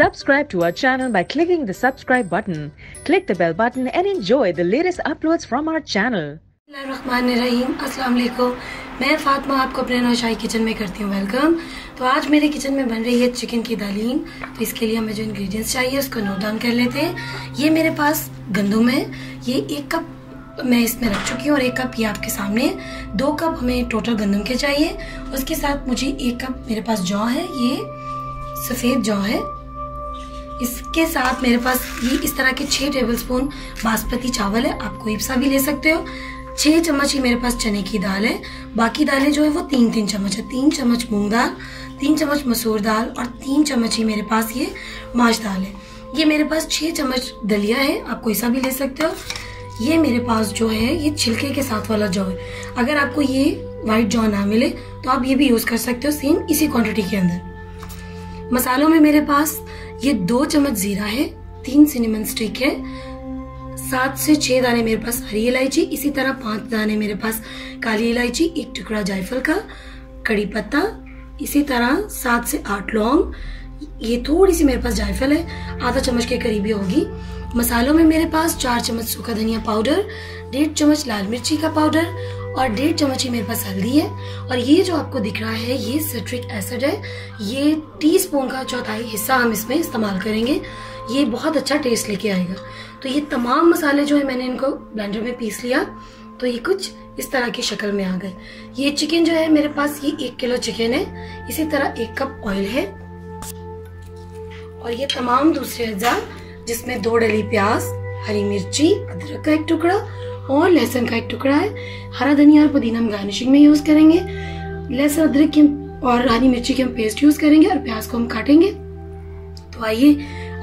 Subscribe to our channel by clicking the subscribe button. Click the bell button and enjoy the latest uploads from our channel. अस्सलाम वालेकुम मैं फातिमा आपको अपने Naushahi kitchen में करती हूँ. वेलकम तो आज मेरे किचन में बन रही है चिकन की दालीन. तो इसके लिए हमें जो इंग्रेडिएंट्स चाहिए उसको नोट डाउन कर लेते हैं. ये मेरे पास गंदुम है. ये एक कप मैं इसमें रख चुकी हूँ और एक कप ये आपके सामने दो कप हमें टोटल गंदम के चाहिए. उसके साथ मुझे एक कप मेरे पास जौ है. ये सफ़ेद जौ है. इसके साथ मेरे पास ये इस तरह के छह टेबल स्पून बासमती चावल है। आप कोई सा भी ले सकते हो। छह चम्मच ही मेरे पास चने की दाल है। बाकी दालें जो है वो तीन तीन चम्मच है। तीन चम्मच मूंग दाल, तीन चम्मच मसूर दाल और तीन चम्मच ही मेरे पास ये माश दाल है। ये मेरे पास छह चम्मच दलिया है। आप कोई सा भी ले सकते हो। ये मेरे पास जो है, ये छिलके के साथ वाला जौ है। अगर आपको ये व्हाइट जौ ना मिले तो आप ये भी यूज़ कर सकते हो सेम इसी क्वांटिटी के अंदर। मसालों में मेरे पास ये दो चम्मच जीरा है, तीन सिनेमन स्टिक है, सात से छह दाने मेरे पास हरी इलायची, इसी तरह पाँच दाने मेरे पास काली इलायची, एक टुकड़ा जायफल का कड़ी पत्ता, इसी तरह सात से आठ लौंग, ये थोड़ी सी मेरे पास जायफल है, आधा चम्मच के करीबी होगी। मसालों में मेरे पास चार चम्मच सूखा धनिया पाउडर, डेढ़ चम्मच लाल मिर्ची का पाउडर और डेढ़ चम्मच ही मेरे पास हल्दी है। और ये जो आपको दिख रहा है, ये सिट्रिक एसिड है। ये टी स्पून का चौथाई हिस्सा हम इसमें इस्तेमाल करेंगे। ये बहुत अच्छा टेस्ट लेके आएगा। तो ये तमाम मसाले जो है, मैंने इनको ब्लेंडर में पीस लिया। तो ये कुछ इस तरह की शक्ल में आ गए। ये चिकन जो है, मेरे पास ये एक किलो चिकन है। इसी तरह एक कप ऑयल है। और ये तमाम दूसरे अज्जा, जिसमें दो डली प्याज, हरी मिर्ची, अदरक का एक टुकड़ा और लहसुन का एक टुकड़ा है। हरा धनिया और पुदीना हम गार्निशिंग में यूज़ करेंगे। लहसुन, अदरक की और हरी मिर्ची की हम पेस्ट यूज़ करेंगे और प्याज को हम काटेंगे। तो आइए,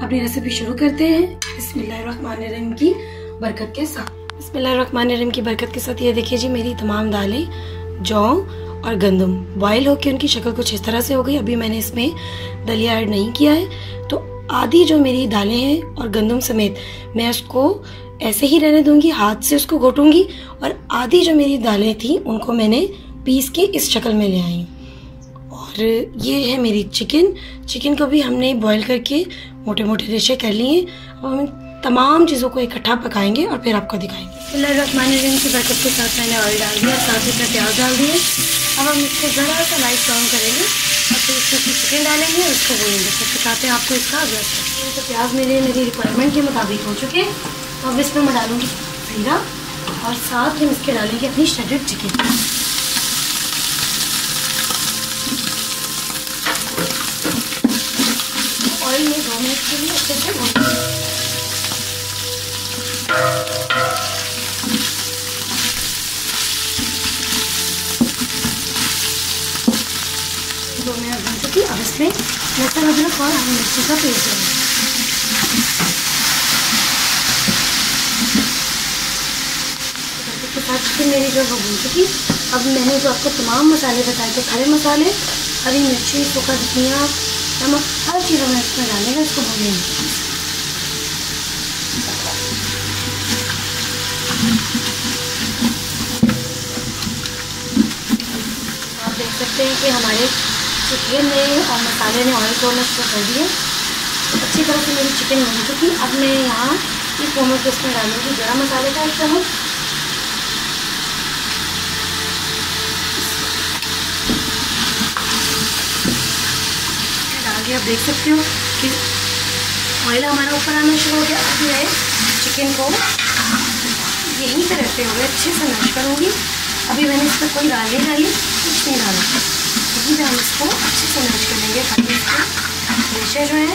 अपनी रेसिपी शुरू करते हैं। बिस्मिल्लाहिर्रहमानिर्रहीम की बरकत के साथ। बिस्मिल्लाहिर्रहमानिर्रहीम की बरकत के साथ ये देखिए जी, मेरी तमाम दालें, जौ और गंदम। बॉयल होकर उनकी शक्ल कुछ इस तरह से हो गई। अभी मैंने इसमें दलिया ऐड नहीं किया है। तो आधी जो मेरी दालें हैं और गंदम समेत, मैं उसको ऐसे ही रहने दूँगी, हाथ से उसको घोटूँगी और आधी जो मेरी दालें थी, उनको मैंने पीस के इस शक्ल में ले आई। और ये है मेरी चिकन। चिकन को भी हमने बॉईल करके मोटे मोटे रेशे कर लिए अब हम तमाम चीज़ों को इकट्ठा पकाएँगे और फिर आपको दिखाएँगे। रखमान की बरकत के साथ मैंने ऑयल डाल दिया, साथ में प्याज डाल दिए। अब हम इसको ज़रा सा लाइट ब्राउन करेंगे और फिर इसमें चिकन डालेंगे और उसको बोलेंगे फिर सिखाते हैं आपको इसका अभ्यास तो प्याज मेरे, मेरी रिक्वायरमेंट के मुताबिक हो चुके हैं। अब इसमें मैं डालूँगी जीरा और साथ में इसके डालेंगे अपनी श्रेडेड चिकन ऑयल में दो मिनट के लिए अच्छे से दो मिनट बन चुकी अब इसमें अदरक और हरी मिर्ची का पेस्ट मेरी जो है भून चुकी अब मैंने जो आपको तमाम मसाले बताए थे खड़े मसाले हरी मिर्ची सूखा धनिया नमक हर चीज़ हमें इसमें डालेंगे इसको भूनेंगे आप देख सकते हैं कि हमारे चिकन ने और मसाले ने ऑयल को मिक्स कर दिए। अच्छी तरह से मेरी चिकन बन चुकी। अब मैं यहाँ इस मोमेंट को इसमें डालूँगी गरम मसाले का एक चम्मच आप देख सकते हो कि ऑयल हमारा ऊपर आना शुरू हो गया। अब मैं चिकन को यहीं पर रहते हुए अच्छे से मैश करूँगी। अभी मैंने इस पर कोई दाल नहीं डाली, कुछ नहीं डाला। यहीं हम इसको अच्छे से मैश कर लेंगे, ताकि इसके रेशे जो है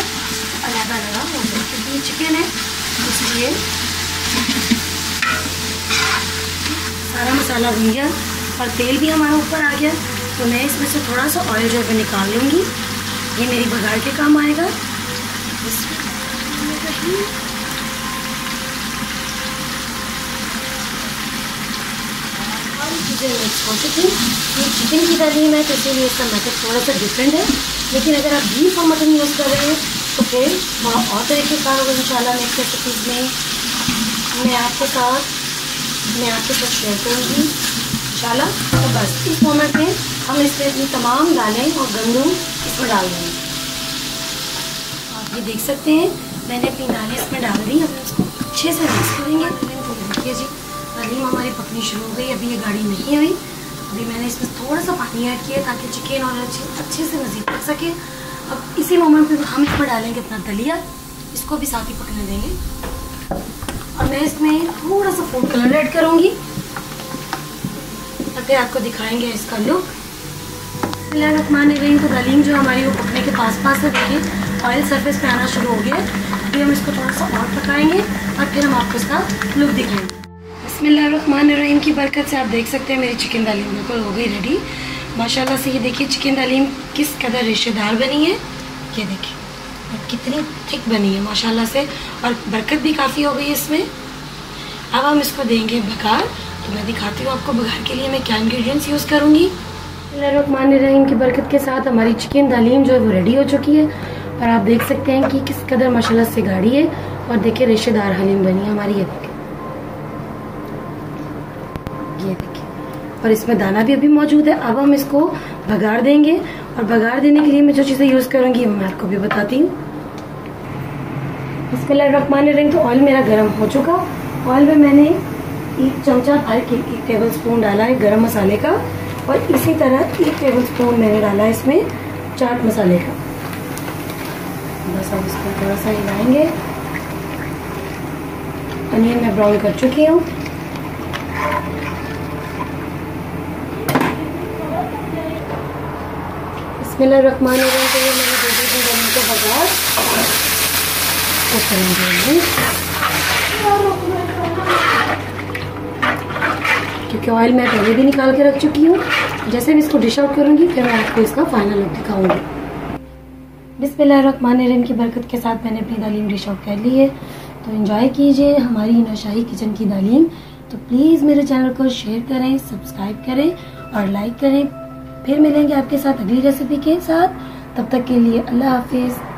अलग अलग हो जाए, क्योंकि ये चिकन है, इसलिए सारा मसाला भून गया, और तेल भी हमारा ऊपर आ गया। तो मैं इसमें से थोड़ा सा ऑयल जो है निकाल लूँगी। ये मेरी बघार के काम आएगा। चीज़ें मिक्स हो चुकी ये चिकन की दाली है तो इसीलिए इसका मेथड थोड़ा सा डिफरेंट है लेकिन अगर आप बीफ और मटन यूज़ कर रहे हैं तो फिर थोड़ा और तरीके का होगा इंशाल्लाह नेक्स्ट रेसिपीज़ में मैं आपके साथ मैं आपके साथ शेयर करूँगी इंशाल्लाह तो बस इस मोमेंट में हम इसमें अपनी तमाम दालें और गंदम इसमें डाल देंगे आप ये देख सकते हैं। मैंने अपनी दालें इसमें डाल दी, अब इसको अच्छे से मिक्स करेंगे। जी। दालीम हमारी पकनी शुरू हो गई, अभी ये गाढ़ी नहीं हुई अभी मैंने इसमें थोड़ा सा पानी ऐड किया ताकि चिकन और अच्छे अच्छे से मज़ीद पक सके। अब इसी मोमेंट पे हम इसमें डालेंगे अपना दलिया। इसको भी साथ ही पकने देंगे। और मैं इसमें थोड़ा सा फ़ूड कलर ऐड करूँगी। ताकि आपको दिखाएँगे इसका लुक रखमान रही तो दलीम जो हमारी वो पकने के पास पास है, देखिए ऑयल सरफेस पे आना शुरू हो गया अभी हम इसको थोड़ा सा और पकाएँगे और फिर हम आपको इसका लुक दिखाएँगे। बसमीम की बरकत से आप देख सकते हैं मेरी चिकन दालीम बिल्कुल हो गई रेडी माशाल्लाह से ये देखिए, चिकन दालीम किस कदर रिश्तेदार बनी है। ये देखिए, और कितनी थिक बनी है, माशाल्लाह से। और बरकत भी काफ़ी हो गई इसमें। अब हम इसको देंगे बघार। तो मैं दिखाती हूँ आपको बघार के लिए मैं क्या इन्ग्रीडियंट्स यूज़ करूँगी। रहीम की बरकत के साथ हमारी चिकन दालीम जो है वो रेडी हो चुकी है। और आप देख सकते हैं कि किस कदर माशाल्लाह से गाढ़ी है। और देखिए, रिश्तेदार हलीम बनी है हमारी, ये देखिए और इसमें दाना भी अभी मौजूद है। अब हम इसको भगाड़ देंगे और भगाड़ देने के लिए मैं जो चीज़ें यूज़ करूँगी मैं आपको भी बताती हूँ। रखमान रही तो ऑयल मेरा गर्म हो चुका। ऑयल में मैंने एक चमचा एक, एक टेबल स्पून डाला है गरम मसाले का और इसी तरह एक टेबल स्पून मैंने डाला है इसमें चाट मसाले का। बस अब इसको थोड़ा सा हिलाएँगे। अनियन मैं ब्राउन कर चुकी हूँ। इसमें रखमान तो ये मैंने दो दो दिन के बगैर करेंगे क्योंकि ऑयल मैं पहले भी निकाल के रख चुकी हूँ जैसे भी इसको डिश आउट करूँगी, फिर मैं आपको इसका फाइनल लुक दिखाऊँगी। बिस्मिल्लाहिर्रहमानिर्रहीम की बरकत के साथ मैंने अपनी दालीम डिश आउट कर ली है। तो इन्जॉय कीजिए हमारी नौशाही किचन की दालीम। तो प्लीज़ मेरे चैनल को शेयर करें सब्सक्राइब करें और लाइक करें। फिर मिलेंगे आपके साथ अगली रेसिपी के साथ। तब तक के लिए अल्लाह हाफिज़।